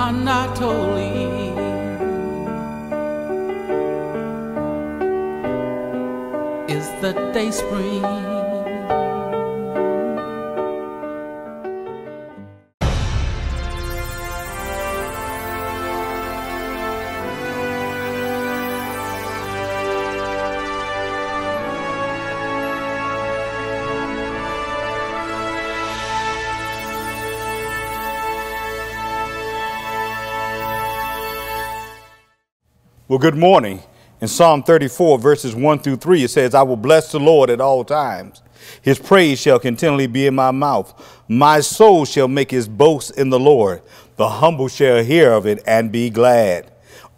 Anatoly. Is the day spring? Well, good morning. In Psalm 34, verses 1 through 3, it says, I will bless the Lord at all times. His praise shall continually be in my mouth. My soul shall make his boast in the Lord. The humble shall hear of it and be glad.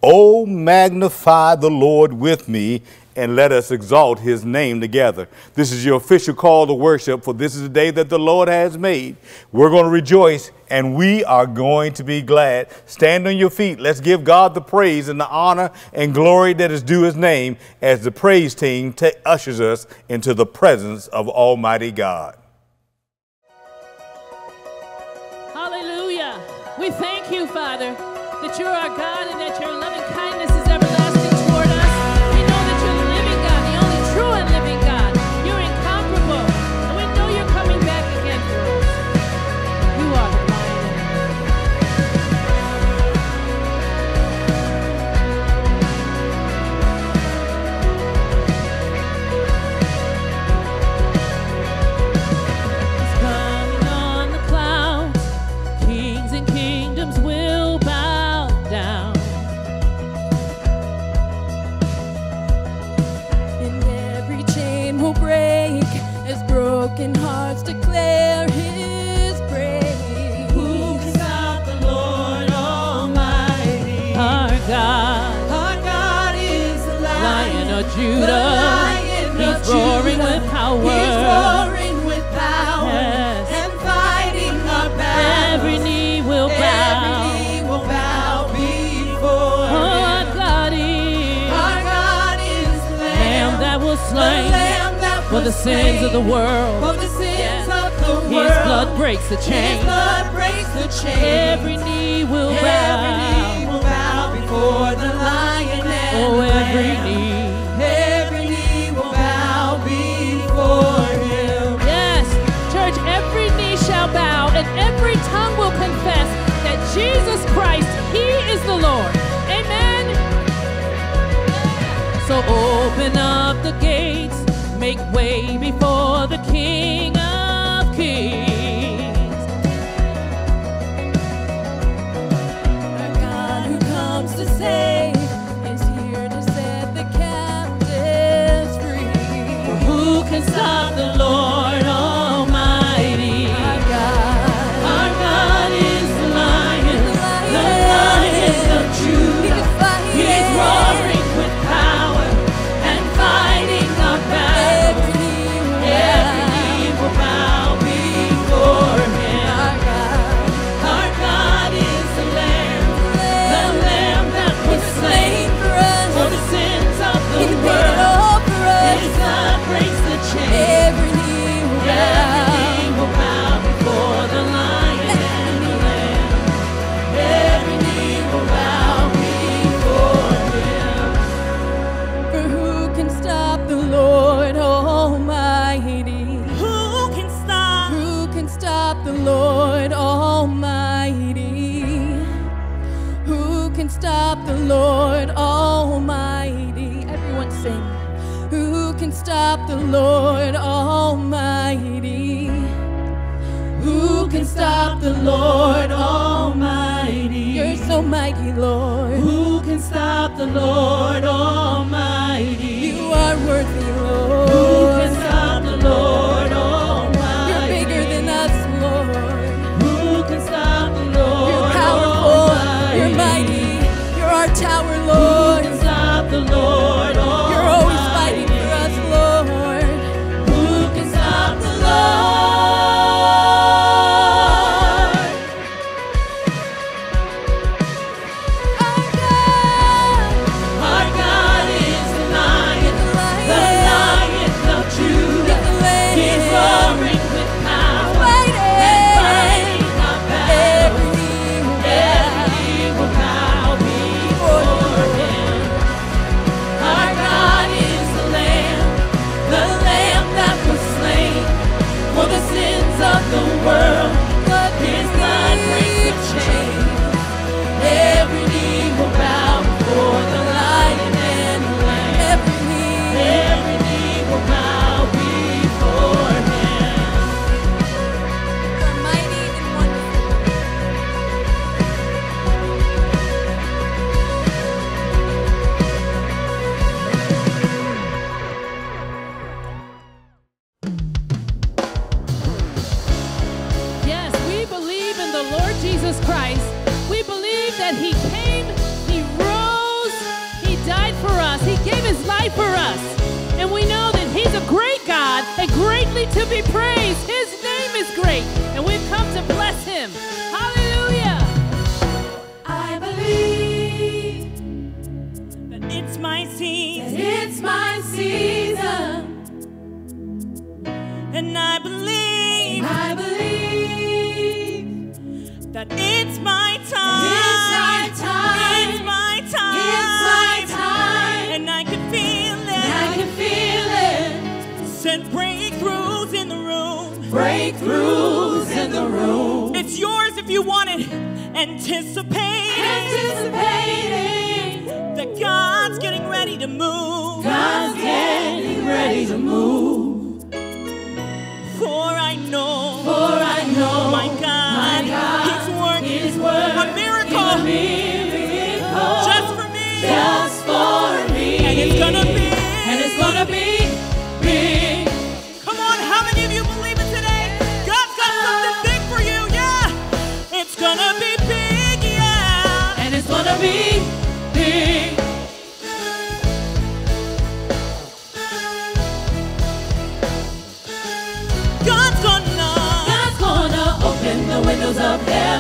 Oh, magnify the Lord with me and let us exalt his name together. This is your official call to worship, for this is the day that the Lord has made. We're going to rejoice and we are going to be glad. Stand on your feet. Let's give God the praise and the honor and glory that is due his name as the praise team ushers us into the presence of Almighty God. Hallelujah. We thank you, Father, that you're our God and that the Lord.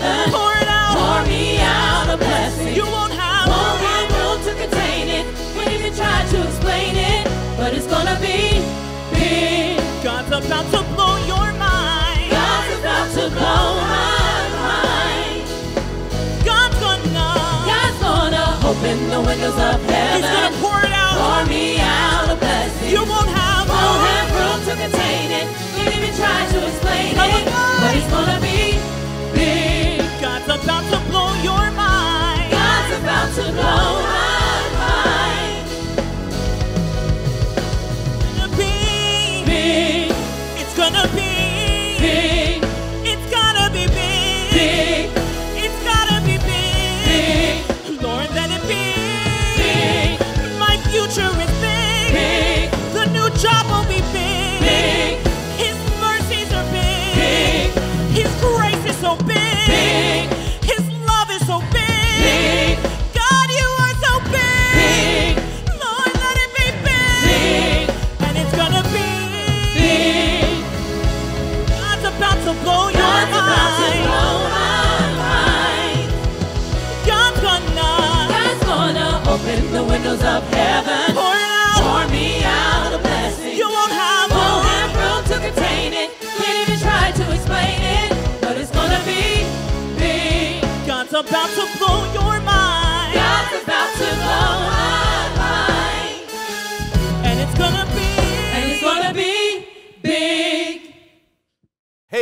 Heaven. pour it out. Pour me out a blessing. You won't have won't have room to contain it. Can't even try to explain it. But it's gonna be big. God's about to blow your mind. God's about to blow my mind. God's gonna. God's gonna open the windows of heaven. He's gonna pour it out. Pour me out a blessing. You won't have won't room. have room to contain it. Can't even try to explain Come it. on. But it's gonna be God's about to open the windows of heaven. pour it out. Pour me out a blessing. You won't have won't have room to contain it. Can't even try to explain it. But it's gonna be big. God's about to blow your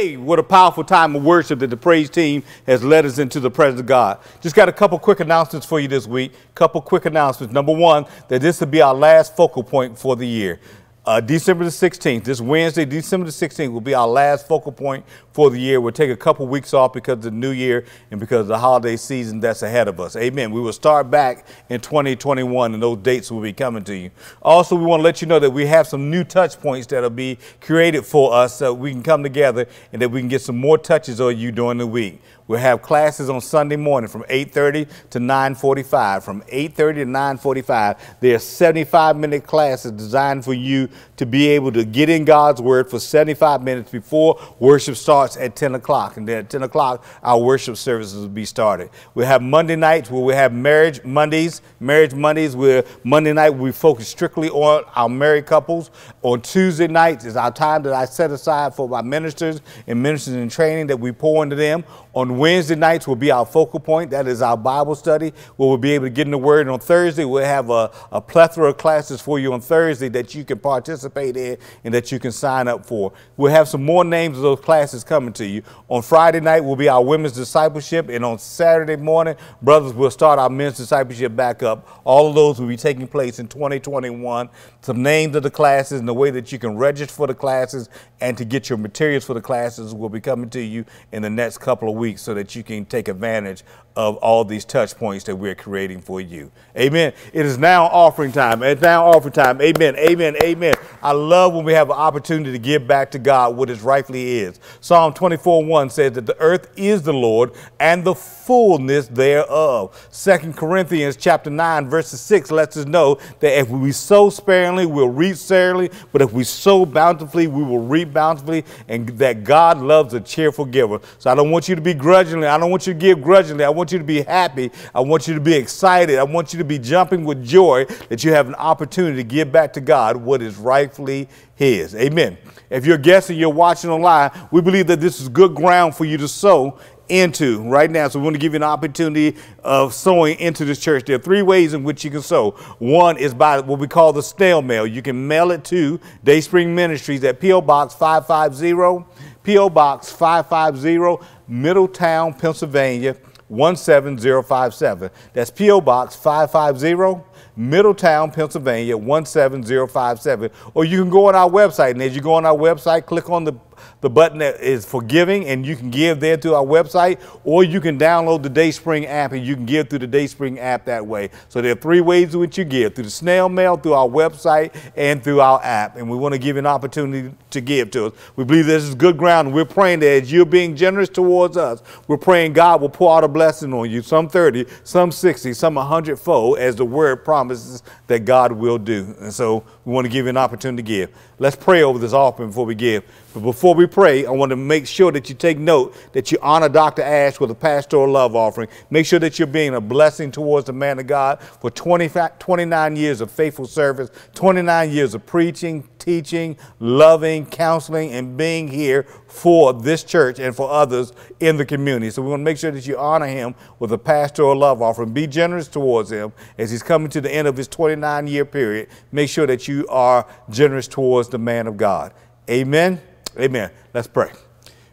Hey, what a powerful time of worship that the praise team has led us into the presence of God. Just got a couple quick announcements for you this week. Couple quick announcements. Number one, that this will be our last focal point for the year. Uh, December the 16th, this Wednesday, December the 16th, will be our last focal point for the year. We'll take a couple weeks off because of the new year and because of the holiday season that's ahead of us. Amen. We will start back in 2021, and those dates will be coming to you. Also, we want to let you know that we have some new touch points that'll be created for us so we can come together and that we can get some more touches on you during the week. We'll have classes on Sunday morning from 8:30 to 9:45. From 8:30 to 9:45, there are 75-minute classes designed for you to be able to get in God's Word for 75 minutes before worship starts at 10 o'clock. And then at 10 o'clock, our worship services will be started. We'll have Monday nights where we have marriage Mondays, marriage Mondays where Monday night we focus strictly on our married couples. On Tuesday nights is our time that I set aside for my ministers and ministers in training that we pour into them. On Wednesday nights will be our focal point. That is our Bible study where we'll be able to get in the Word. And on Thursday, we'll have a, a plethora of classes for you on Thursday that you can participate in and that you can sign up for. We'll have some more names of those classes coming to you. On Friday night will be our women's discipleship. And on Saturday morning, brothers, we'll start our men's discipleship back up. All of those will be taking place in 2021. Some names of the classes and the way that you can register for the classes and to get your materials for the classes will be coming to you in the next couple of weeks so that you can take advantage of all these touch points that we're creating for you. Amen. It is now offering time. It's now offering time. Amen. Amen. Amen. I love when we have an opportunity to give back to God what is rightfully is. Psalm 24 1 says that the earth is the Lord and the fullness thereof. Second Corinthians chapter 9, verses 6 lets us know that if we sow sparingly, we'll reap sparingly, but if we sow bountifully, we will reap bountifully, and that God loves a cheerful giver. So I don't want you to be grudgingly. I don't want you to give grudgingly. I want you to be happy. I want you to be excited. I want you to be jumping with joy that you have an opportunity to give back to God what is rightfully His. Amen. If you're guessing, you're watching online, we believe that this is good ground for you to sow into right now. So we want to give you an opportunity of sowing into this church. There are three ways in which you can sow. One is by what we call the snail mail. You can mail it to Dayspring Ministries at P.O. Box 550, P.O. Box 550, Middletown, Pennsylvania 17057. That's P.O. Box 550. Middletown, Pennsylvania 17057. Or you can go on our website, and as you go on our website, click on the the button that is for giving, and you can give there to our website, or you can download the Dayspring app and you can give through the Dayspring app that way. So there are three ways in which you give through the snail mail, through our website, and through our app. And we want to give you an opportunity to give to us. We believe this is good ground, and we're praying that as you're being generous towards us, we're praying God will pour out a blessing on you, some 30, some 60, some 100 fold, as the word promises that God will do. And so we want to give you an opportunity to give. Let's pray over this offering before we give. But before we pray, I want to make sure that you take note that you honor Dr. Ashe with a pastoral love offering. Make sure that you're being a blessing towards the man of God for 20, 29 years of faithful service, 29 years of preaching, teaching, loving, counseling, and being here for this church and for others in the community. So we want to make sure that you honor him with a pastoral love offering. Be generous towards him as he's coming to the end of his 29 year period. Make sure that you are generous towards the man of God. Amen. Amen. Let's pray.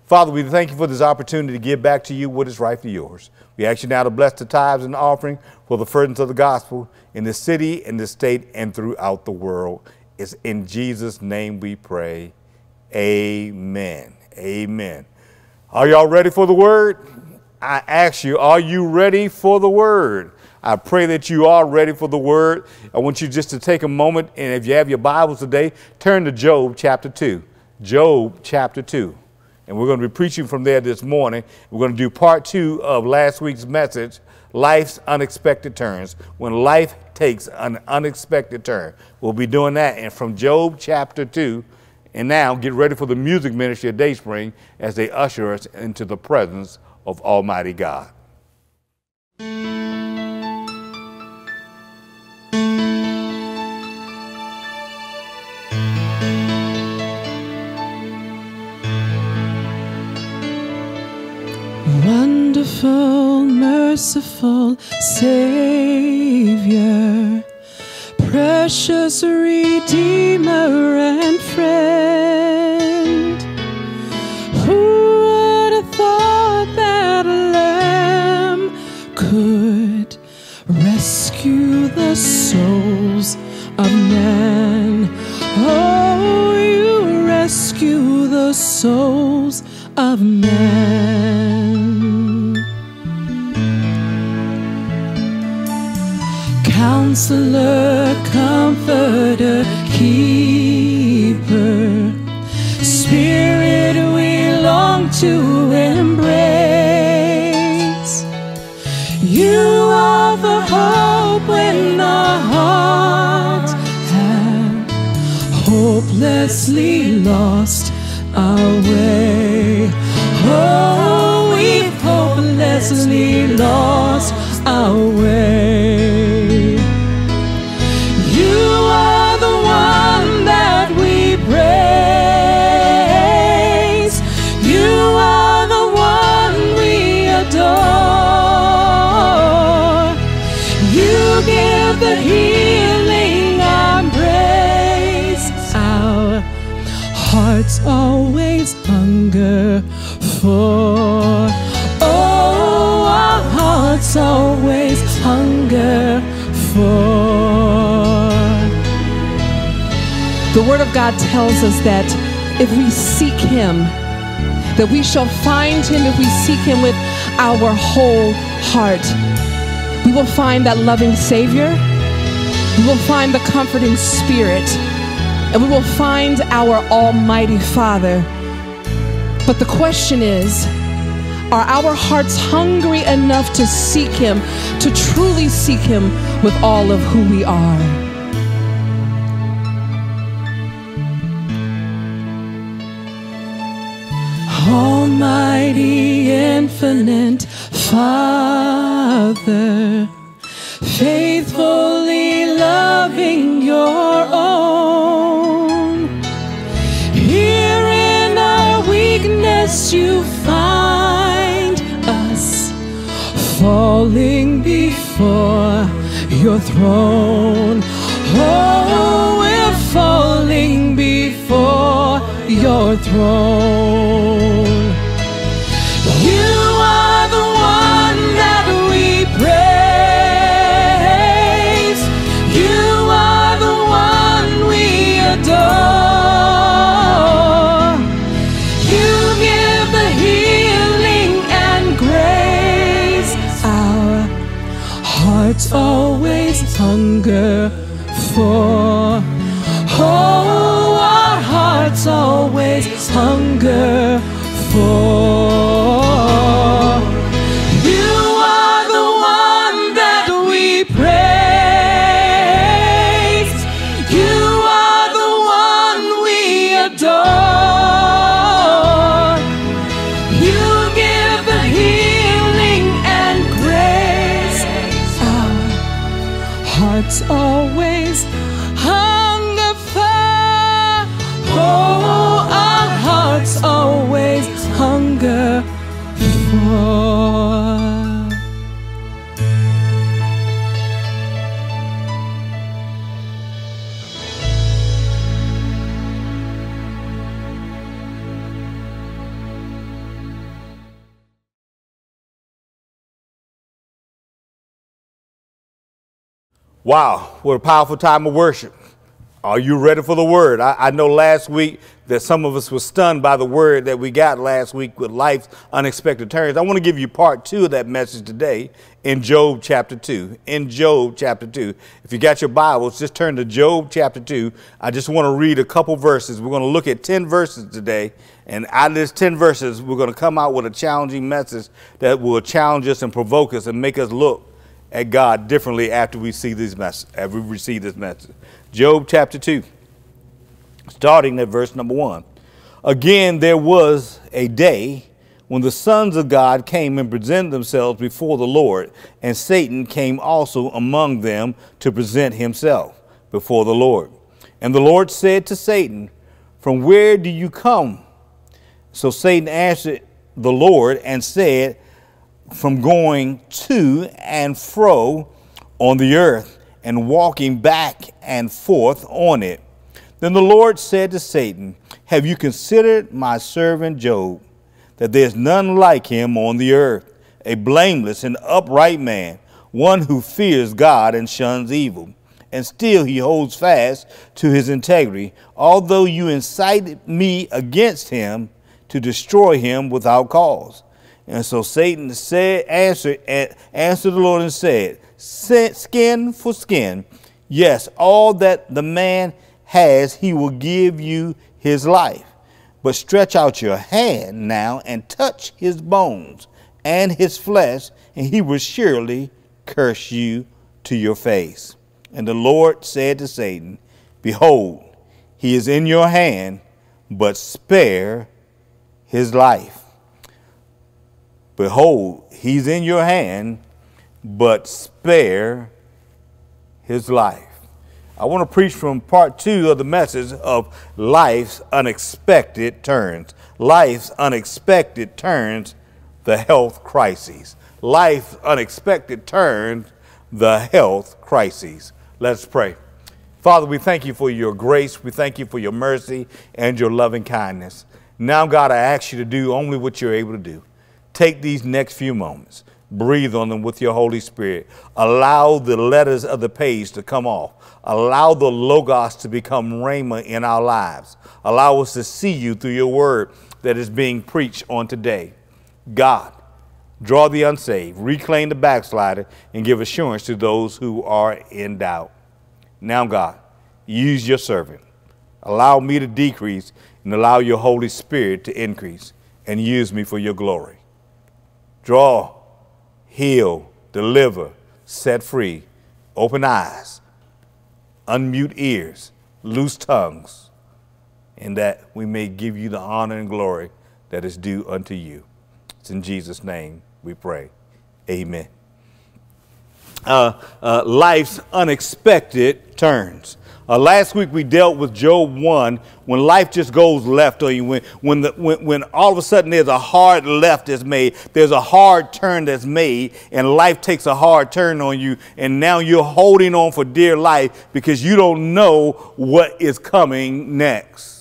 Father, we thank you for this opportunity to give back to you what is rightfully yours. We ask you now to bless the tithes and the offering for the furtherance of the gospel in the city, in the state, and throughout the world. It's in Jesus' name we pray. Amen. Amen. Are y'all ready for the word? I ask you, are you ready for the word? I pray that you are ready for the word. I want you just to take a moment, and if you have your Bibles today, turn to Job chapter 2. Job chapter 2. And we're going to be preaching from there this morning. We're going to do part two of last week's message Life's Unexpected Turns. When life takes an unexpected turn. We'll be doing that and from Job chapter 2. And now get ready for the music ministry of Dayspring as they usher us into the presence of Almighty God. Merciful Savior, precious Redeemer and friend. Who would have thought that a lamb could rescue the souls of men? Oh, you rescue the souls of men. Counselor, comforter, keeper, spirit we long to embrace. You are the hope when our hearts have hopelessly lost our way. Oh, we've hopelessly lost our way. Hearts always hunger for. Oh, our hearts always hunger for. The Word of God tells us that if we seek Him that we shall find him if we seek him with our whole heart. We will find that loving Savior. We will find the comforting Spirit. And we will find our Almighty Father. But the question is are our hearts hungry enough to seek Him, to truly seek Him with all of who we are? Almighty, infinite Father, faithfully loving your own. Before your throne. Oh, we're falling before your throne. Hearts always hunger for. Oh, our hearts always hunger for. Wow, what a powerful time of worship. Are you ready for the word? I, I know last week that some of us were stunned by the word that we got last week with life's unexpected turns. I want to give you part two of that message today in Job chapter 2. In Job chapter 2. If you got your Bibles, just turn to Job chapter 2. I just want to read a couple verses. We're going to look at 10 verses today. And out of these 10 verses, we're going to come out with a challenging message that will challenge us and provoke us and make us look at God differently after we see this message, after we receive this message. Job chapter 2, starting at verse number 1. Again, there was a day when the sons of God came and presented themselves before the Lord, and Satan came also among them to present himself before the Lord. And the Lord said to Satan, From where do you come? So Satan answered the Lord and said, from going to and fro on the earth and walking back and forth on it. Then the Lord said to Satan, Have you considered my servant Job, that there's none like him on the earth, a blameless and upright man, one who fears God and shuns evil? And still he holds fast to his integrity, although you incited me against him to destroy him without cause. And so Satan said, answered, answered the Lord and said, Skin for skin, yes, all that the man has, he will give you his life. But stretch out your hand now and touch his bones and his flesh, and he will surely curse you to your face. And the Lord said to Satan, Behold, he is in your hand, but spare his life. Behold, he's in your hand, but spare his life. I want to preach from part two of the message of life's unexpected turns. Life's unexpected turns, the health crises. Life's unexpected turns, the health crises. Let's pray. Father, we thank you for your grace. We thank you for your mercy and your loving kindness. Now, God, I ask you to do only what you're able to do. Take these next few moments, breathe on them with your Holy Spirit. Allow the letters of the page to come off. Allow the Logos to become Rhema in our lives. Allow us to see you through your word. that is being preached on today. God, draw the unsaved, reclaim the backslider, and give assurance to those who are in doubt. Now, God, use your servant. Allow me to decrease and allow your Holy Spirit to increase and use me for your glory. Draw, heal, deliver, set free, open eyes, unmute ears, loose tongues, and that we may give you the honor and glory that is due unto you. It's in Jesus' name we pray. Amen. Uh, uh, life's unexpected turns. Uh, last week we dealt with Job 1 when life just goes left on you, when, when, the, when, when all of a sudden there's a hard left that's made, there's a hard turn that's made, and life takes a hard turn on you, and now you're holding on for dear life because you don't know what is coming next.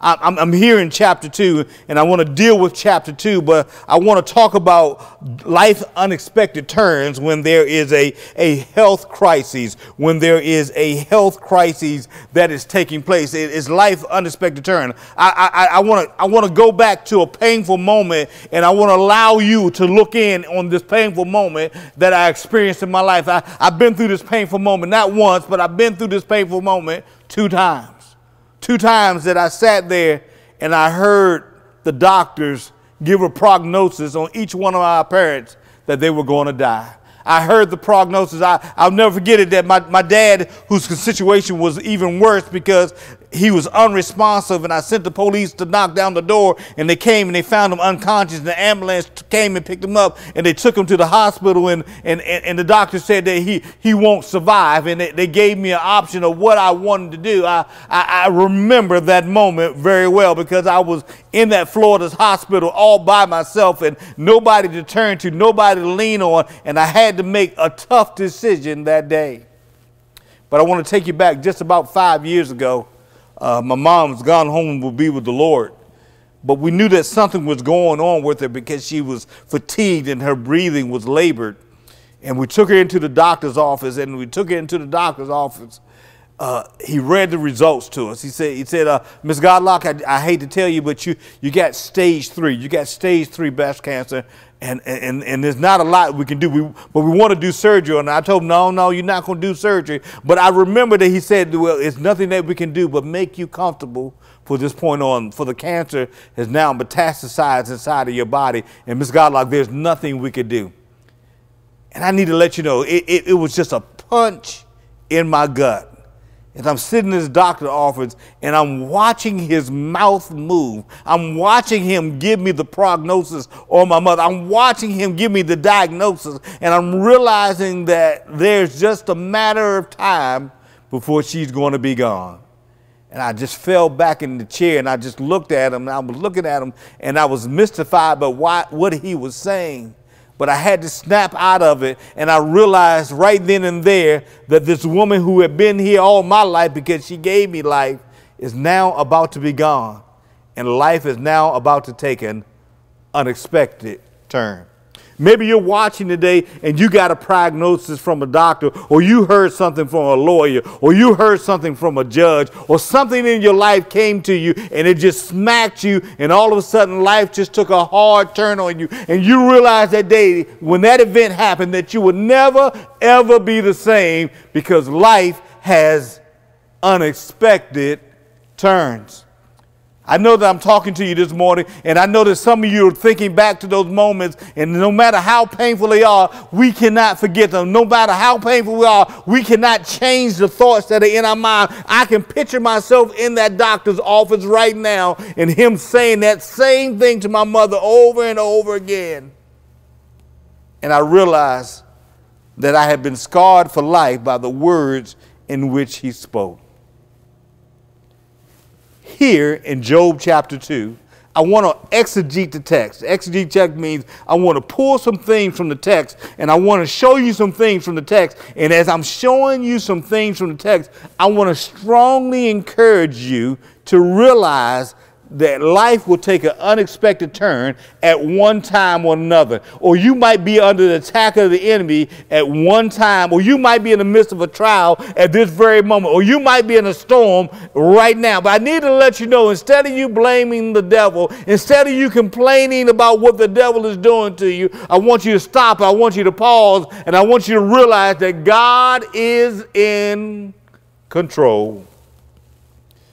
I'm, I'm here in chapter two, and I want to deal with chapter two, but I want to talk about life unexpected turns when there is a, a health crisis, when there is a health crisis that is taking place. It is life unexpected turn. I, I, I want to I want to go back to a painful moment, and I want to allow you to look in on this painful moment that I experienced in my life. I, I've been through this painful moment not once, but I've been through this painful moment two times two times that I sat there and I heard the doctors give a prognosis on each one of our parents that they were going to die. I heard the prognosis. I, I'll never forget it that my, my dad, whose situation was even worse because he was unresponsive, and I sent the police to knock down the door, and they came and they found him unconscious, and the ambulance came and picked him up, and they took him to the hospital, and, and, and, and the doctor said that he, he won't survive, and they, they gave me an option of what I wanted to do. I, I, I remember that moment very well because I was in that Florida's hospital all by myself, and nobody to turn to, nobody to lean on, and I had to make a tough decision that day. But I want to take you back just about five years ago. Uh, my mom's gone home and will be with the Lord. But we knew that something was going on with her because she was fatigued and her breathing was labored. And we took her into the doctor's office, and we took her into the doctor's office. Uh, he read the results to us. He said, "He said, uh, Miss Godlock, I, I, hate to tell you, but you you got stage three. You got stage three breast cancer, and and and there's not a lot we can do. We, but we want to do surgery." And I told him, "No, no, you're not going to do surgery." But I remember that he said, "Well, it's nothing that we can do but make you comfortable." For this point on, for the cancer has now metastasized inside of your body, and Miss Godlock, there's nothing we could do. And I need to let you know, it, it, it was just a punch in my gut as I'm sitting in his doctor's office and I'm watching his mouth move. I'm watching him give me the prognosis on my mother. I'm watching him give me the diagnosis and I'm realizing that there's just a matter of time before she's going to be gone. And I just fell back in the chair and I just looked at him and I was looking at him and I was mystified by what, what he was saying but I had to snap out of it. And I realized right then and there that this woman who had been here all my life because she gave me life is now about to be gone. And life is now about to take an unexpected turn. Maybe you're watching today and you got a prognosis from a doctor, or you heard something from a lawyer, or you heard something from a judge, or something in your life came to you and it just smacked you, and all of a sudden life just took a hard turn on you. And you realize that day when that event happened that you would never, ever be the same because life has unexpected turns. I know that I'm talking to you this morning, and I know that some of you are thinking back to those moments, and no matter how painful they are, we cannot forget them. No matter how painful we are, we cannot change the thoughts that are in our mind. I can picture myself in that doctor's office right now, and him saying that same thing to my mother over and over again. And I realized that I had been scarred for life by the words in which he spoke here in Job chapter 2, I want to exegete the text. Exegete means I want to pull some things from the text and I want to show you some things from the text. And as I'm showing you some things from the text, I want to strongly encourage you to realize that life will take an unexpected turn at one time or another. Or you might be under the attack of the enemy at one time, or you might be in the midst of a trial at this very moment, or you might be in a storm right now. But I need to let you know instead of you blaming the devil, instead of you complaining about what the devil is doing to you, I want you to stop. I want you to pause, and I want you to realize that God is in control.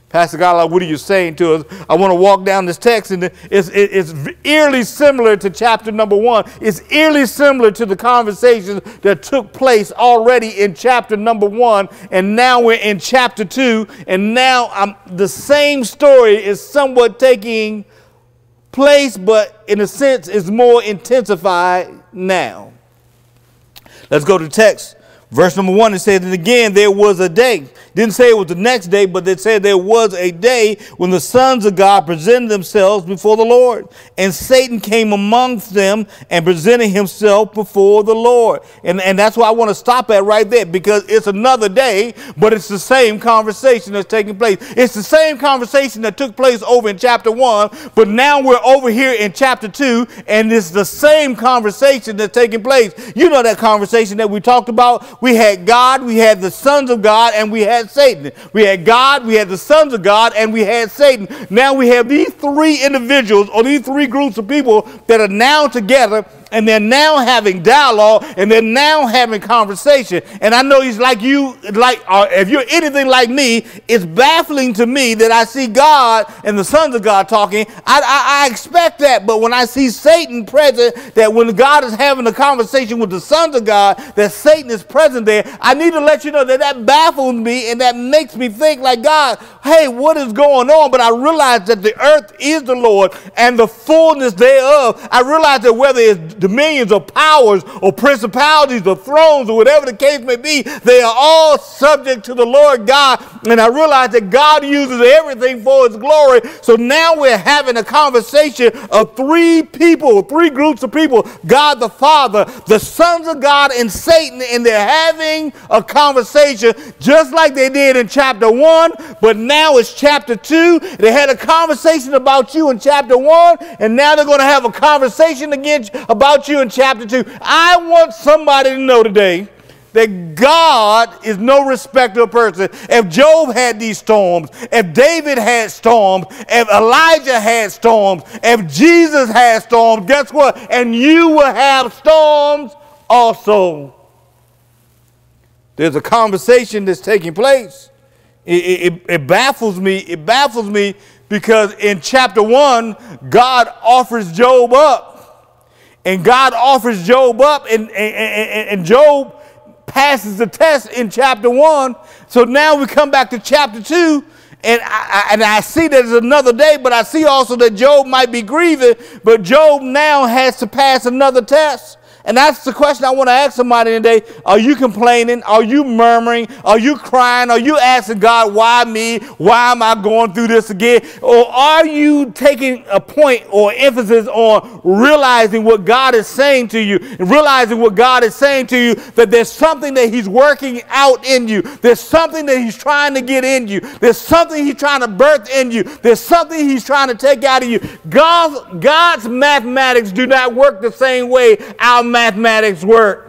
Pastor God, what are you saying to us? I want to walk down this text, and it's, it's eerily similar to chapter number one. It's eerily similar to the conversations that took place already in chapter number one, and now we're in chapter two, and now I'm, the same story is somewhat taking place, but in a sense is more intensified now. Let's go to text. Verse number one, it says, and again, there was a day. Didn't say it was the next day, but they said there was a day when the sons of God presented themselves before the Lord. And Satan came amongst them and presented himself before the Lord. And, and that's why I want to stop at right there because it's another day, but it's the same conversation that's taking place. It's the same conversation that took place over in chapter one, but now we're over here in chapter two, and it's the same conversation that's taking place. You know that conversation that we talked about? We had God, we had the sons of God, and we had Satan. We had God, we had the sons of God, and we had Satan. Now we have these three individuals or these three groups of people that are now together and they're now having dialogue and they're now having conversation. And I know he's like you, like uh, if you're anything like me, it's baffling to me that I see God and the sons of God talking. I, I, I expect that, but when I see Satan present, that when God is having a conversation with the sons of God, that Satan is present there, I need to let you know that that baffles me and that makes me think like God, hey, what is going on? But I realize that the earth is the Lord and the fullness thereof. I realize that whether it's dominions or powers or principalities or thrones or whatever the case may be, they are all subject to the Lord God. And I realize that God uses everything for his glory. So now we're having a conversation of three people, three groups of people God the Father, the sons of God, and Satan. And they're having a conversation just like they did in chapter one, but now it's chapter two. They had a conversation about you in chapter one, and now they're going to have a conversation again about you in chapter 2. I want somebody to know today that God is no respecter of person. If Job had these storms, if David had storms, if Elijah had storms, if Jesus had storms, guess what? And you will have storms also. There's a conversation that's taking place. It, it, it baffles me. It baffles me because in chapter one, God offers Job up and God offers Job up, and, and, and, Job passes the test in chapter one. So now we come back to chapter two, and I, and I see that it's another day, but I see also that Job might be grieving, but Job now has to pass another test. And that's the question I want to ask somebody today. Are you complaining? Are you murmuring? Are you crying? Are you asking God, why me? Why am I going through this again? Or are you taking a point or emphasis on realizing what God is saying to you and realizing what God is saying to you that there's something that He's working out in you? There's something that He's trying to get in you. There's something He's trying to birth in you. There's something He's trying to take out of you. God, God's mathematics do not work the same way our mathematics work.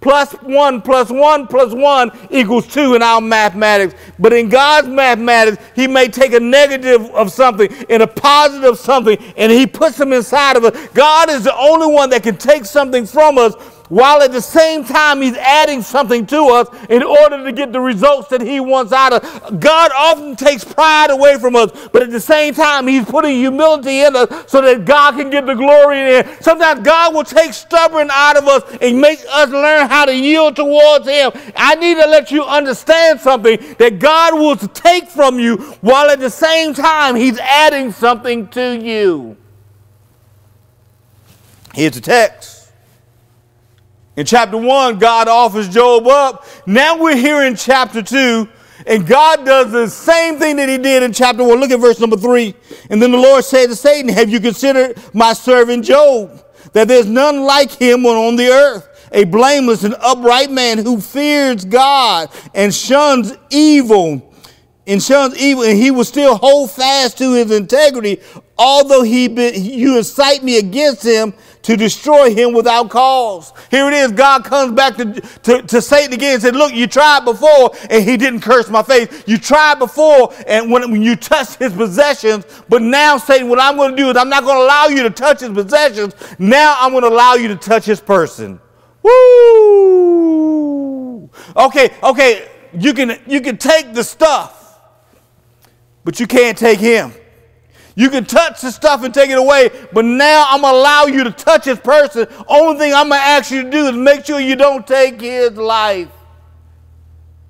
Plus one plus one plus one equals two in our mathematics. But in God's mathematics, He may take a negative of something and a positive of something and He puts them inside of us. God is the only one that can take something from us while at the same time he's adding something to us in order to get the results that he wants out of. God often takes pride away from us, but at the same time he's putting humility in us so that God can get the glory in it. Sometimes God will take stubborn out of us and make us learn how to yield towards him. I need to let you understand something that God will take from you while at the same time he's adding something to you. Here's the text. In chapter 1, God offers Job up. Now we're here in chapter 2, and God does the same thing that he did in chapter 1. Look at verse number 3. And then the Lord said to Satan, Have you considered my servant Job, that there's none like him on the earth? A blameless and upright man who fears God and shuns evil. and shuns evil, and he will still hold fast to his integrity, although he be, you incite me against him to destroy him without cause. Here it is. God comes back to, to, to Satan again and said, Look, you tried before and he didn't curse my face. You tried before and when, when you touched his possessions, but now, Satan, what I'm going to do is I'm not going to allow you to touch his possessions. Now I'm going to allow you to touch his person. Woo! Okay, okay, you can you can take the stuff, but you can't take him. You can touch the stuff and take it away, but now I'm gonna allow you to touch his person. Only thing I'm gonna ask you to do is make sure you don't take his life.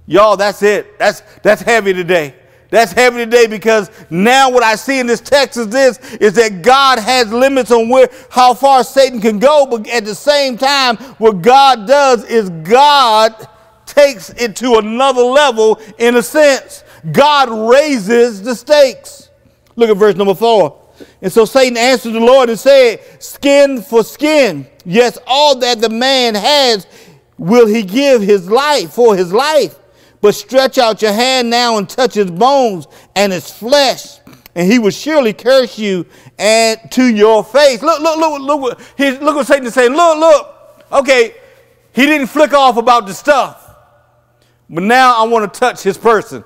Y'all, that's it. That's that's heavy today. That's heavy today because now what I see in this text is this is that God has limits on where how far Satan can go, but at the same time, what God does is God takes it to another level in a sense. God raises the stakes. Look at verse number four. And so Satan answered the Lord and said, Skin for skin. Yes, all that the man has will he give his life for his life. But stretch out your hand now and touch his bones and his flesh, and he will surely curse you and to your face. Look, look, look, look, look what Satan is saying. Look, look. Okay, he didn't flick off about the stuff. But now I want to touch his person.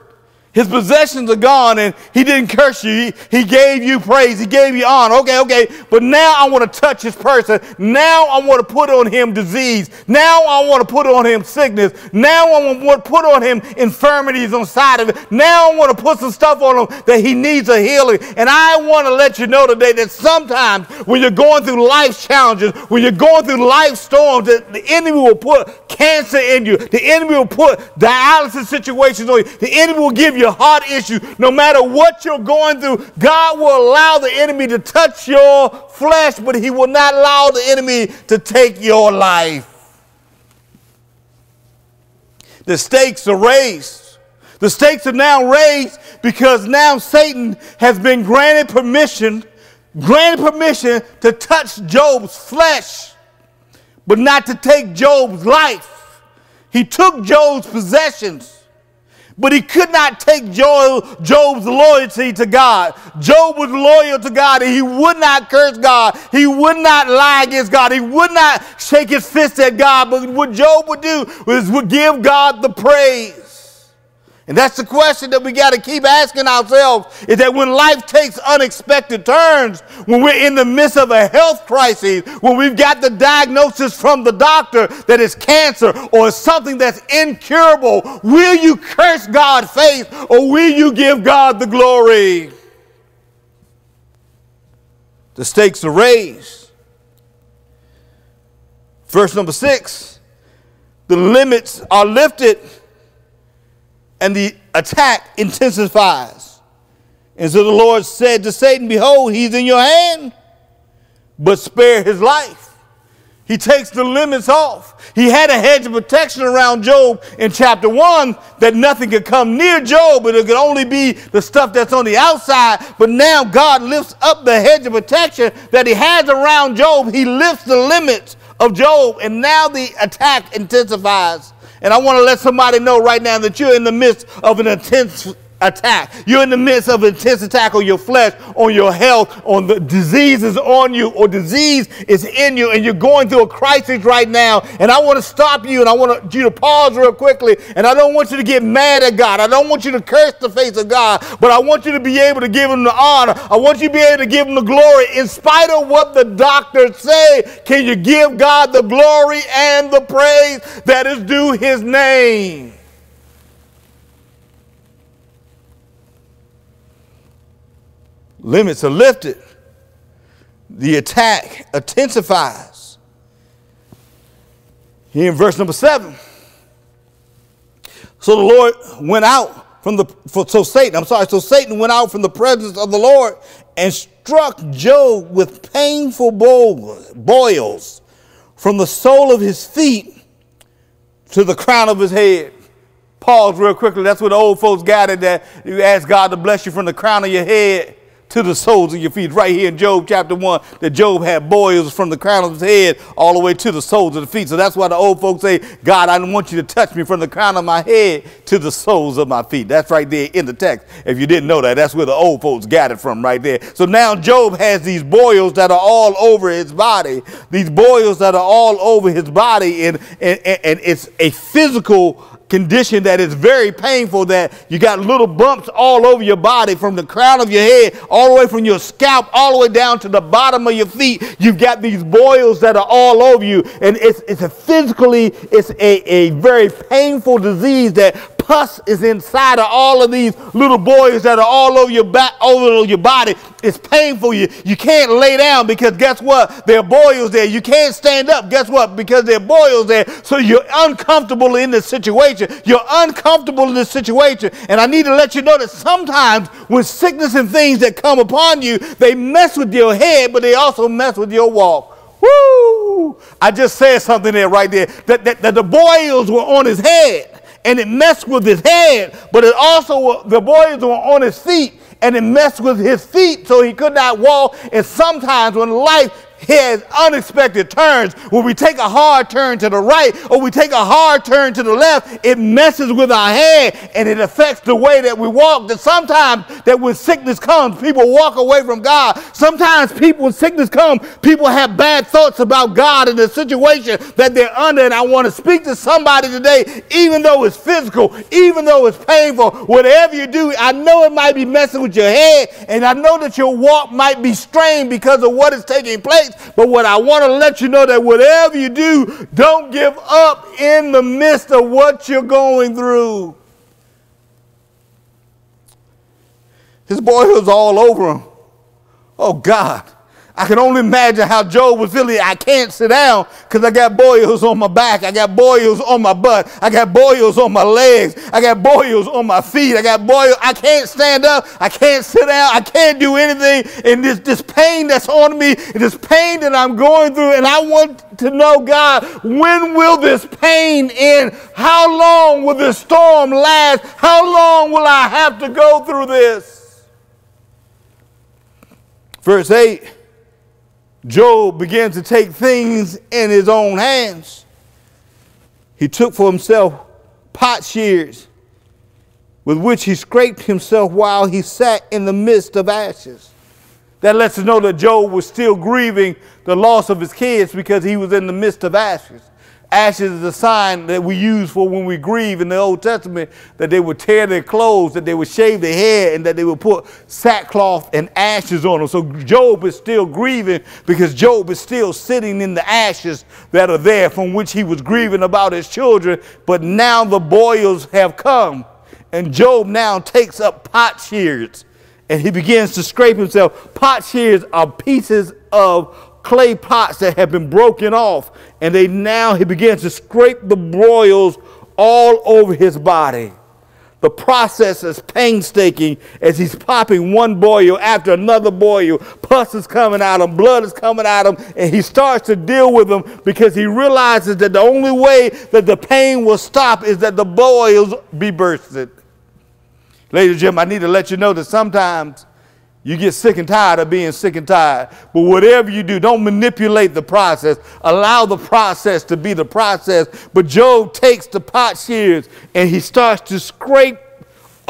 His possessions are gone and he didn't curse you. He, he gave you praise. He gave you honor. Okay, okay. But now I want to touch his person. Now I want to put on him disease. Now I want to put on him sickness. Now I want to put on him infirmities on side of it. Now I want to put some stuff on him that he needs a healing. And I want to let you know today that sometimes when you're going through life challenges, when you're going through life storms, that the enemy will put cancer in you. The enemy will put dialysis situations on you. The enemy will give you a heart issue. No matter what you're going through, God will allow the enemy to touch your flesh, but he will not allow the enemy to take your life. The stakes are raised. The stakes are now raised because now Satan has been granted permission, granted permission to touch Job's flesh, but not to take Job's life. He took Job's possessions. But he could not take Job, Job's loyalty to God. Job was loyal to God and he would not curse God. He would not lie against God. He would not shake his fist at God. But what Job would do was would give God the praise. And that's the question that we got to keep asking ourselves is that when life takes unexpected turns, when we're in the midst of a health crisis, when we've got the diagnosis from the doctor that it's cancer or something that's incurable, will you curse God's face or will you give God the glory? The stakes are raised. Verse number six the limits are lifted and the attack intensifies. And so the Lord said to Satan, Behold, he's in your hand, but spare his life. He takes the limits off. He had a hedge of protection around Job in chapter 1 that nothing could come near Job, but it could only be the stuff that's on the outside. But now God lifts up the hedge of protection that he has around Job. He lifts the limits of Job, and now the attack intensifies. And I want to let somebody know right now that you're in the midst of an intense attack. You're in the midst of intense attack on your flesh, on your health, on the diseases on you, or disease is in you, and you're going through a crisis right now. And I want to stop you and I want you to pause real quickly. And I don't want you to get mad at God. I don't want you to curse the face of God, but I want you to be able to give him the honor. I want you to be able to give him the glory in spite of what the doctors say. Can you give God the glory and the praise that is due his name? Limits are lifted, the attack intensifies. Here in verse number seven. So the Lord went out from the, for, so Satan, I'm sorry, so Satan went out from the presence of the Lord and struck Job with painful boils, from the sole of his feet to the crown of his head. Pause real quickly. That's what the old folks got it that you ask God to bless you from the crown of your head to the soles of your feet. Right here in Job chapter 1, that Job had boils from the crown of his head all the way to the soles of the feet. So that's why the old folks say, God, I don't want you to touch me from the crown of my head to the soles of my feet. That's right there in the text. If you didn't know that, that's where the old folks got it from right there. So now Job has these boils that are all over his body, these boils that are all over his body, and, and, and it's a physical condition that is very painful that you got little bumps all over your body from the crown of your head all the way from your scalp all the way down to the bottom of your feet. You've got these boils that are all over you. And it's, it's a physically it's a, a very painful disease that pus is inside of all of these little boils that are all over your back over your body it's painful you you can't lay down because guess what there are boils there you can't stand up guess what because there are boils there so you're uncomfortable in this situation you're uncomfortable in this situation. And I need to let you know that sometimes with sickness and things that come upon you, they mess with your head, but they also mess with your walk. Woo! I just said something there right there. That, that, that the boils were on his head and it messed with his head, but it also, the boys were on his feet and it messed with his feet so he could not walk. And sometimes when life has unexpected turns. When we take a hard turn to the right or we take a hard turn to the left, it messes with our head and it affects the way that we walk. That sometimes that when sickness comes, people walk away from God. Sometimes people, when sickness comes, people have bad thoughts about God and the situation that they're under. And I want to speak to somebody today, even though it's physical, even though it's painful, whatever you do, I know it might be messing with your head, and I know that your walk might be strained because of what is taking place. But what I want to let you know that whatever you do, don't give up in the midst of what you're going through. His boyhood's all over him. Oh God. I can only imagine how Job was feeling. I can't sit down because I got boils on my back. I got boils on my butt. I got boils on my legs. I got boils on my feet. I got boils. I can't stand up. I can't sit down. I can't do anything. And this, this pain that's on me, this pain that I'm going through, and I want to know, God, when will this pain end? How long will this storm last? How long will I have to go through this? Verse 8. Job began to take things in his own hands. He took for himself pot shears with which he scraped himself while he sat in the midst of ashes. That lets us know that Job was still grieving the loss of his kids because he was in the midst of ashes. Ashes is a sign that we use for when we grieve in the Old Testament, that they would tear their clothes, that they would shave their hair, and that they would put sackcloth and ashes on them. So Job is still grieving because Job is still sitting in the ashes that are there from which he was grieving about his children. But now the boils have come, and Job now takes up pot shears and he begins to scrape himself. Pot shears are pieces of clay pots that have been broken off, and they now he begins to scrape the boils all over his body. The process is painstaking as he's popping one boil after another boil. Pus is coming out of him, blood is coming out of him, and he starts to deal with them because he realizes that the only way that the pain will stop is that the boils be bursted. Ladies and gentlemen, I need to let you know that sometimes you get sick and tired of being sick and tired. But whatever you do, don't manipulate the process. Allow the process to be the process. But Job takes the pot shears and he starts to scrape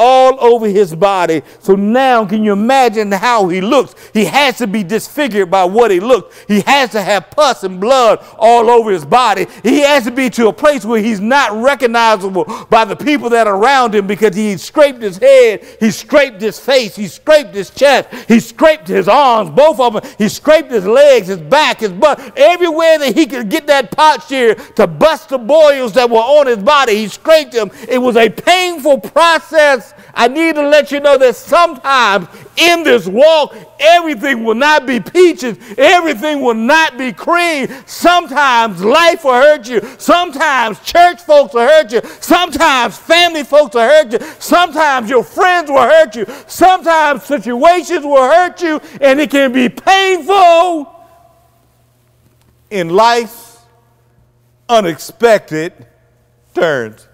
all over his body. So now, can you imagine how he looks? He has to be disfigured by what he looks. He has to have pus and blood all over his body. He has to be to a place where he's not recognizable by the people that are around him because he scraped his head, he scraped his face, he scraped his chest, he scraped his arms, both of them. He scraped his legs, his back, his butt, everywhere that he could get that pot shear to bust the boils that were on his body. He scraped them. It was a painful process I need to let you know that sometimes in this walk, everything will not be peaches, everything will not be cream. Sometimes life will hurt you, sometimes church folks will hurt you, sometimes family folks will hurt you, sometimes your friends will hurt you, sometimes situations will hurt you, and it can be painful in life's unexpected turns.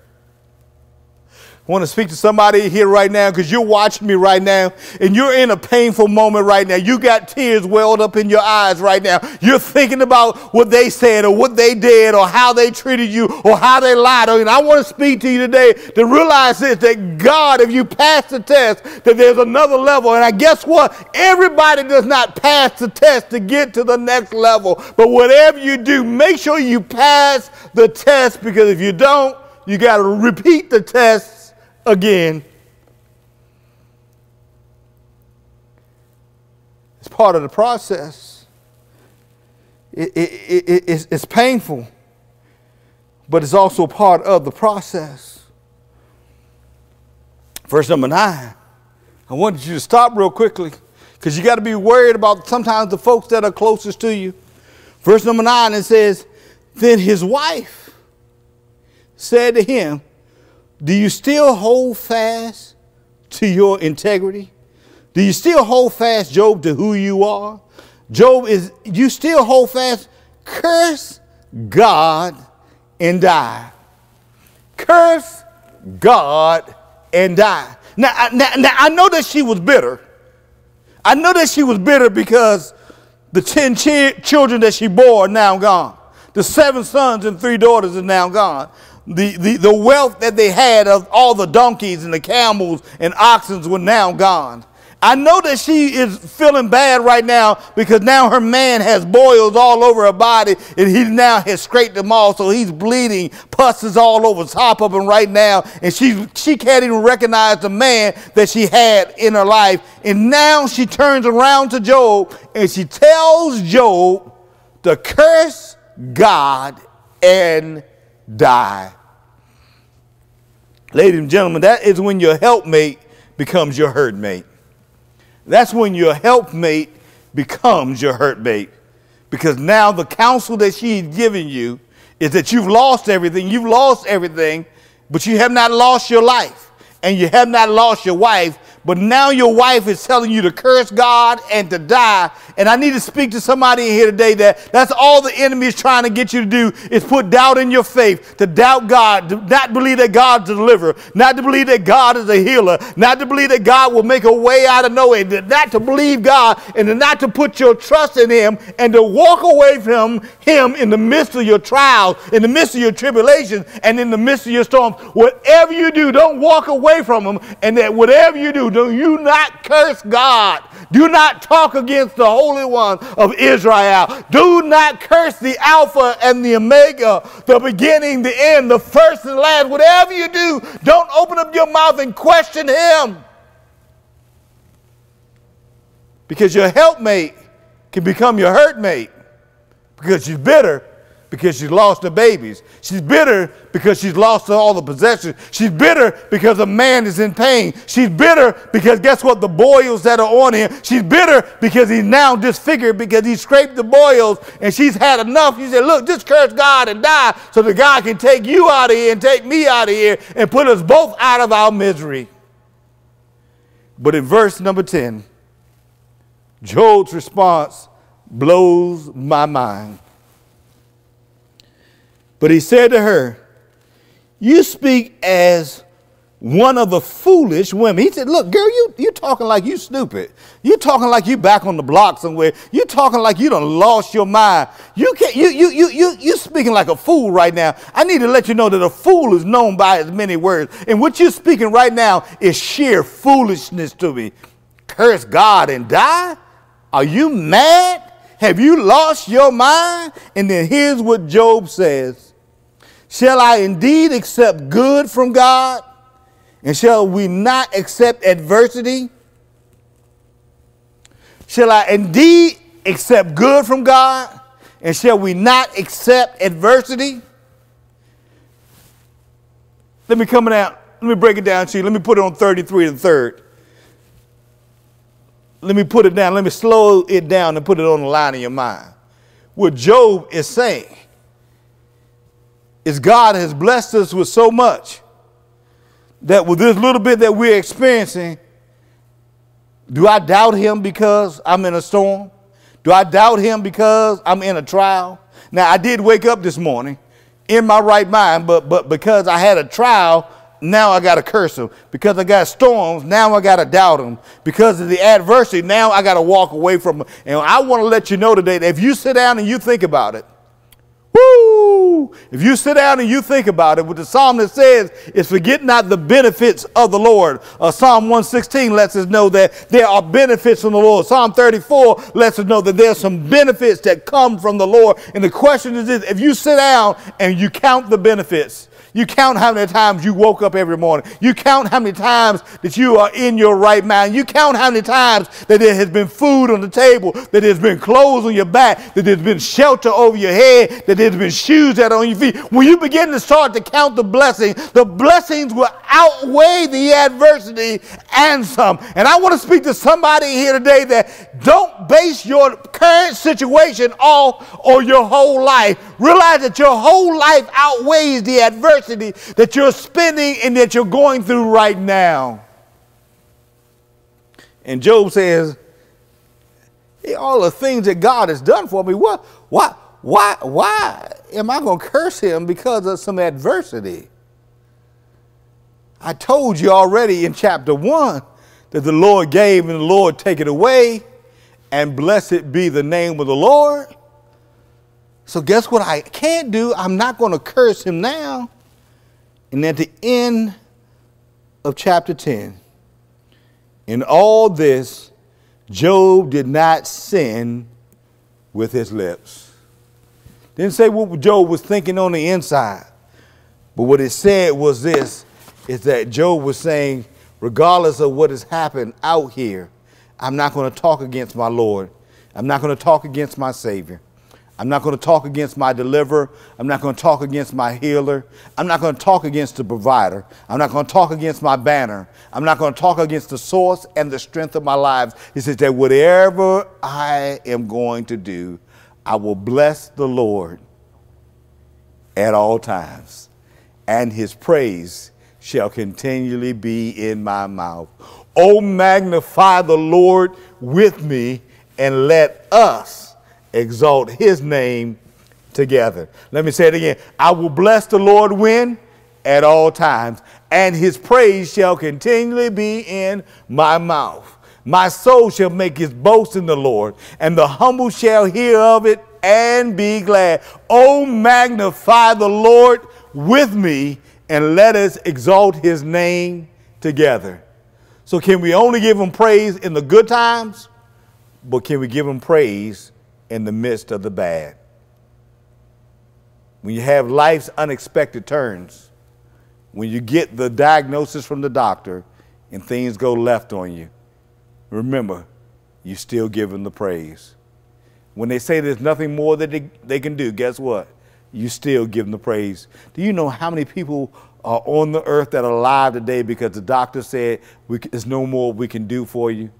I want to speak to somebody here right now because you're watching me right now and you're in a painful moment right now. You got tears welled up in your eyes right now. You're thinking about what they said or what they did or how they treated you or how they lied. And I want to speak to you today to realize this that God, if you pass the test, that there's another level. And I guess what? Everybody does not pass the test to get to the next level. But whatever you do, make sure you pass the test because if you don't, you got to repeat the test again. It's part of the process. It, it, it, it's, it's painful, but it's also part of the process. Verse number nine. I wanted you to stop real quickly because you got to be worried about sometimes the folks that are closest to you. Verse number nine, it says, Then his wife said to him, do you still hold fast to your integrity? Do you still hold fast, Job, to who you are? Job is, you still hold fast, curse God and die. Curse God and die. Now, now, now, I know that she was bitter. I know that she was bitter because the 10 ch- children that she bore are now gone. The seven sons and three daughters are now gone the, the, the wealth that they had of all the donkeys and the camels and oxen were now gone. I know that she is feeling bad right now because now her man has boils all over her body and he now has scraped them all. So he's bleeding, pus is all over top of him right now. And she, she can't even recognize the man that she had in her life. And now she turns around to Job and she tells Job to curse God and die. Ladies and gentlemen, that is when your helpmate becomes your hurtmate. That's when your helpmate becomes your hurtmate. Because now the counsel that she's giving you is that you've lost everything. You've lost everything, but you have not lost your life. And you have not lost your wife, but now your wife is telling you to curse God and to die. And I need to speak to somebody in here today that that's all the enemy is trying to get you to do is put doubt in your faith, to doubt God, to not believe that God's a deliverer, not to believe that God is a healer, not to believe that God will make a way out of nowhere, not to believe God and not to put your trust in Him and to walk away from Him in the midst of your trials, in the midst of your tribulations, and in the midst of your storms. Whatever you do, don't walk away from Him, and that whatever you do, do you not curse God. Do not talk against the Holy One of Israel. Do not curse the Alpha and the Omega, the beginning, the end, the first and the last. Whatever you do, don't open up your mouth and question Him. Because your helpmate can become your hurtmate because you're bitter because she's lost her babies. She's bitter because she's lost all the possessions. She's bitter because a man is in pain. She's bitter because guess what? The boils that are on him. She's bitter because he's now disfigured because he scraped the boils and she's had enough. She said, Look, just curse God and die so that God can take you out of here and take me out of here and put us both out of our misery. But in verse number 10, Job's response blows my mind. But he said to her, You speak as one of the foolish women. He said, Look, girl, you, you talking like you stupid. You talking like you back on the block somewhere. You talking like you done lost your mind. You can't you you you you you speaking like a fool right now. I need to let you know that a fool is known by his many words. And what you're speaking right now is sheer foolishness to me. Curse God and die? Are you mad? Have you lost your mind? And then here's what Job says. Shall I indeed accept good from God? And shall we not accept adversity? Shall I indeed accept good from God? And shall we not accept adversity? Let me come out. Let me break it down to you. Let me put it on 33 and third. Let me put it down. Let me slow it down and put it on the line of your mind. What Job is saying is God has blessed us with so much that with this little bit that we're experiencing, do I doubt him because I'm in a storm? Do I doubt him because I'm in a trial? Now, I did wake up this morning in my right mind, but, but because I had a trial, now I got to curse him. Because I got storms, now I got to doubt him. Because of the adversity, now I got to walk away from him. And I want to let you know today that if you sit down and you think about it, woo, if you sit down and you think about it, what the psalmist says is forget not the benefits of the Lord. Uh, Psalm 116 lets us know that there are benefits from the Lord. Psalm 34 lets us know that there's some benefits that come from the Lord. And the question is this, if you sit down and you count the benefits, you count how many times you woke up every morning. You count how many times that you are in your right mind. You count how many times that there has been food on the table, that there's been clothes on your back, that there's been shelter over your head, that there's been shoes that are on your feet. When you begin to start to count the blessings, the blessings will outweigh the adversity and some. And I want to speak to somebody here today that don't base your current situation off or your whole life. Realize that your whole life outweighs the adversity that you're spending and that you're going through right now. And Job says, "Hey, all the things that God has done for me, what, why, why, why am I going to curse him because of some adversity? I told you already in chapter one that the Lord gave and the Lord take it away, and blessed be the name of the Lord. So, guess what I can't do? I'm not going to curse him now. And at the end of chapter 10, in all this, Job did not sin with his lips. Didn't say what Job was thinking on the inside, but what it said was this is that Job was saying, regardless of what has happened out here, I'm not going to talk against my Lord. I'm not going to talk against my Savior. I'm not going to talk against my deliverer. I'm not going to talk against my healer. I'm not going to talk against the provider. I'm not going to talk against my banner. I'm not going to talk against the source and the strength of my lives. He says that whatever I am going to do, I will bless the Lord at all times, and his praise shall continually be in my mouth. Oh, magnify the Lord with me, and let us exalt his name together. Let me say it again. I will bless the Lord when? At all times, and his praise shall continually be in my mouth. My soul shall make his boast in the Lord, and the humble shall hear of it and be glad. Oh, magnify the Lord with me, and let us exalt his name together. So, can we only give him praise in the good times? But can we give him praise in the midst of the bad. When you have life's unexpected turns, when you get the diagnosis from the doctor and things go left on you, remember, you still give them the praise. When they say there's nothing more that they, they can do, guess what? You still give them the praise. Do you know how many people are on the earth that are alive today because the doctor said there's no more we can do for you?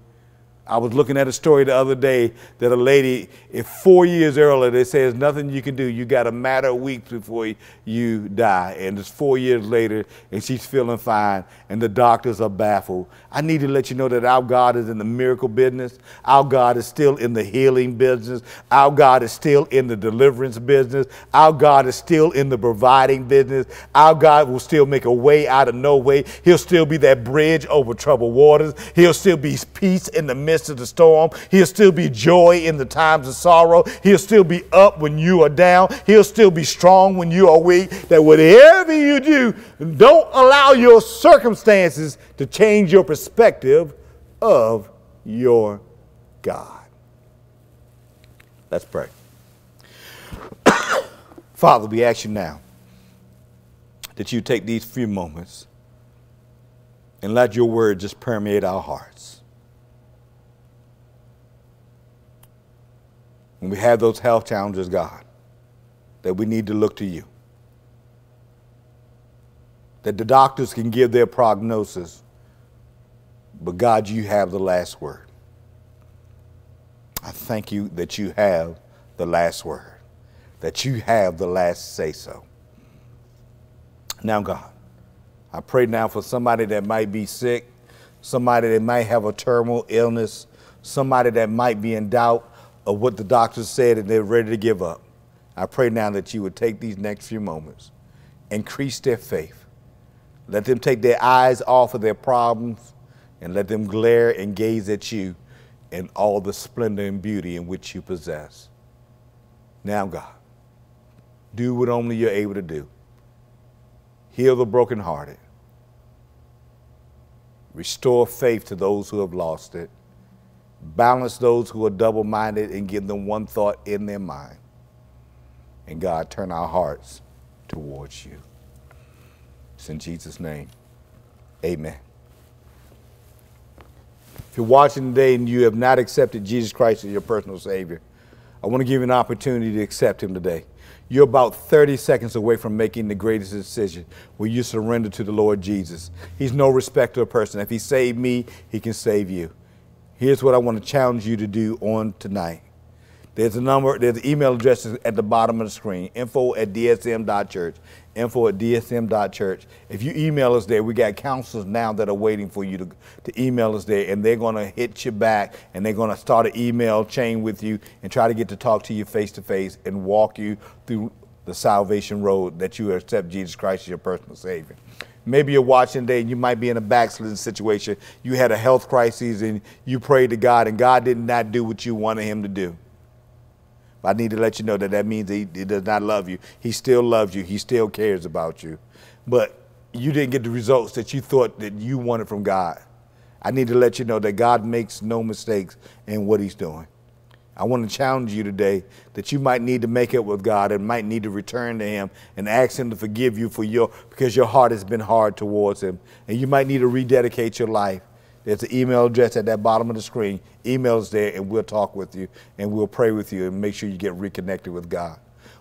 I was looking at a story the other day that a lady, if four years earlier, they say there's nothing you can do. You got a matter of weeks before you die. And it's four years later, and she's feeling fine, and the doctors are baffled. I need to let you know that our God is in the miracle business. Our God is still in the healing business. Our God is still in the deliverance business. Our God is still in the providing business. Our God will still make a way out of no way. He'll still be that bridge over troubled waters. He'll still be peace in the midst midst of the storm. He'll still be joy in the times of sorrow. He'll still be up when you are down. He'll still be strong when you are weak. That whatever you do, don't allow your circumstances to change your perspective of your God. Let's pray. Father, we ask you now that you take these few moments and let your word just permeate our hearts. When we have those health challenges, God, that we need to look to you. That the doctors can give their prognosis, but God, you have the last word. I thank you that you have the last word, that you have the last say so. Now, God, I pray now for somebody that might be sick, somebody that might have a terminal illness, somebody that might be in doubt of what the doctors said and they're ready to give up. I pray now that you would take these next few moments, increase their faith, Let them take their eyes off of their problems and let them glare and gaze at you in all the splendor and beauty in which you possess. Now, God, do what only you're able to do. Heal the brokenhearted. Restore faith to those who have lost it. Balance those who are double minded and give them one thought in their mind. And God, turn our hearts towards you. It's in Jesus' name. Amen. If you're watching today and you have not accepted Jesus Christ as your personal Savior, I want to give you an opportunity to accept Him today. You're about 30 seconds away from making the greatest decision where you surrender to the Lord Jesus. He's no respecter of person. If He saved me, He can save you. Here's what I want to challenge you to do on tonight. There's a number, there's email address at the bottom of the screen, info at dsm.church, info at dsm.church. If you email us there, we got counselors now that are waiting for you to, to email us there, and they're going to hit you back, and they're going to start an email chain with you and try to get to talk to you face to face and walk you through the salvation road that you accept Jesus Christ as your personal Savior. Maybe you're watching today and you might be in a backsliding situation. You had a health crisis and you prayed to God, and God did not do what you wanted Him to do. I need to let you know that that means he, he, does not love you. He still loves you. He still cares about you. But you didn't get the results that you thought that you wanted from God. I need to let you know that God makes no mistakes in what he's doing. I want to challenge you today that you might need to make it with God and might need to return to him and ask him to forgive you for your because your heart has been hard towards him. And you might need to rededicate your life. There's an email address at that bottom of the screen. Email us there and we'll talk with you and we'll pray with you and make sure you get reconnected with God.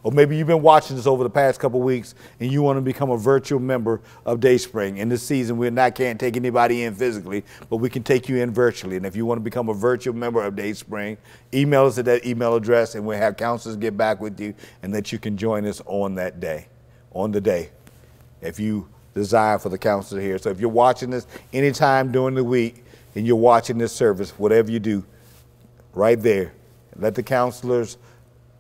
Or maybe you've been watching this over the past couple weeks and you want to become a virtual member of Dayspring. In this season, we not can't take anybody in physically, but we can take you in virtually. And if you want to become a virtual member of Dayspring, email us at that email address and we'll have counselors get back with you and that you can join us on that day, on the day. If you desire for the counselor here. So if you're watching this anytime during the week and you're watching this service, whatever you do, right there, let the counselors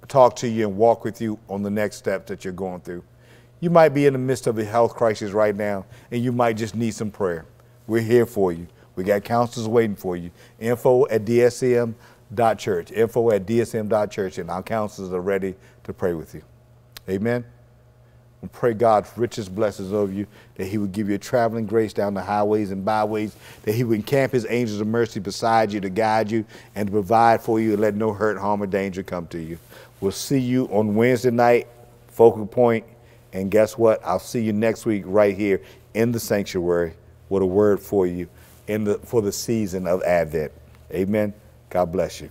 talk to you and walk with you on the next step that you're going through. You might be in the midst of a health crisis right now, and you might just need some prayer. We're here for you. We got counselors waiting for you. Info at dsm.church. Info at dsm.church, and our counselors are ready to pray with you. Amen and pray God's richest blessings over you, that He would give you a traveling grace down the highways and byways, that He would encamp His angels of mercy beside you to guide you and to provide for you and let no hurt, harm, or danger come to you. We'll see you on Wednesday night, Focal Point, and guess what? I'll see you next week right here in the sanctuary with a word for you in the, for the season of Advent. Amen. God bless you.